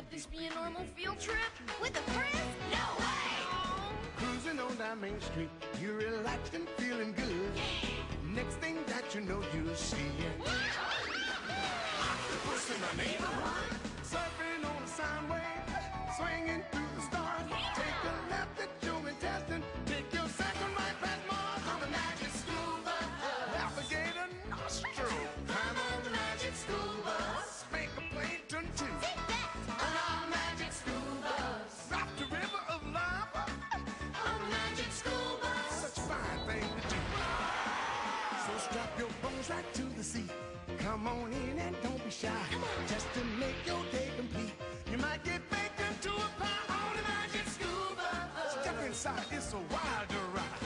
let this be a normal field trip? With a friend? No way! Cruising on down Main Street, you're relaxed and feeling good. Next thing that you know, you're seeing octopus in the neighborhood. Surfing Just drop your bones right to the seat. Come on in and don't be shy. Just to make your day complete. You might get baked into a pie. On a Magic School Bus. Step inside, it's a wilder ride.